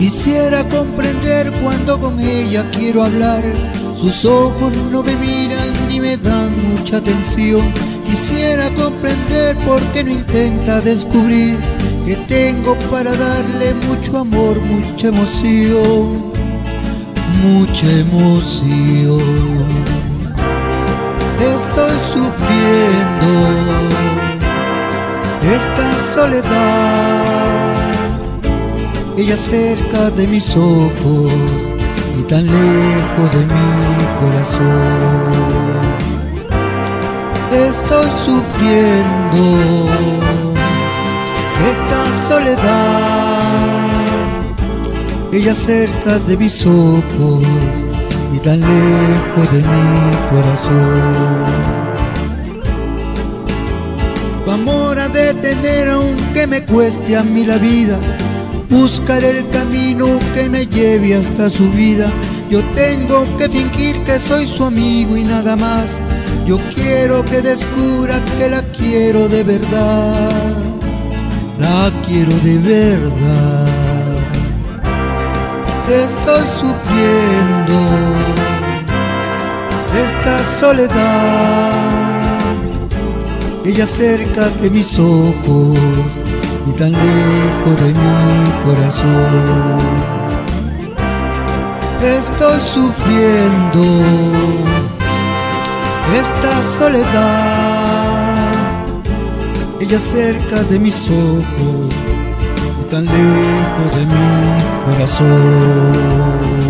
Quisiera comprender cuando con ella quiero hablar. Sus ojos no me miran ni me dan mucha atención. Quisiera comprender por qué no intenta descubrir que tengo para darle mucho amor, mucha emoción, mucha emoción. Estoy sufriendo esta soledad ella cerca de mis ojos y tan lejos de mi corazón. Estoy sufriendo esta soledad, ella cerca de mis ojos y tan lejos de mi corazón. Tu amor ha de tener aunque me cueste a mí la vida Buscaré el camino que me lleve hasta su vida. Yo tengo que fingir que soy su amigo y nada más. Yo quiero que descubra que la quiero de verdad. La quiero de verdad. Estoy sufriendo esta soledad. Ella cerca de mis ojos y tan lejos de mi corazón. Estoy sufriendo esta soledad, ella cerca de mis ojos y tan lejos de mi corazón.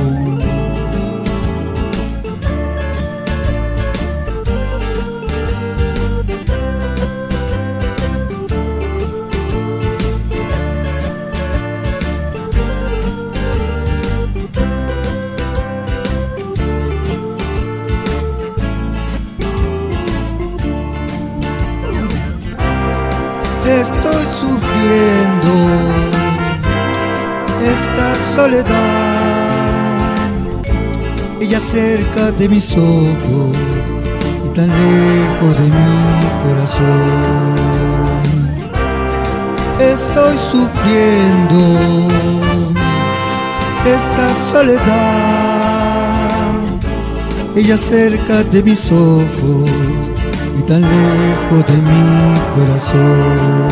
Estoy sufriendo esta soledad. Ella cerca de mis ojos y tan lejos de mi corazón. Estoy sufriendo esta soledad. Ella cerca de mis ojos y tan lejos de mi corazón,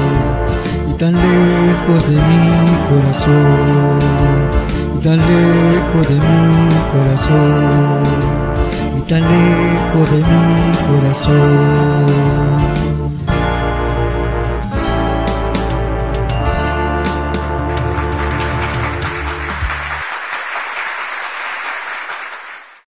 y tan lejos de mi corazón, y tan lejos de mi corazón, y tan lejos de mi corazón.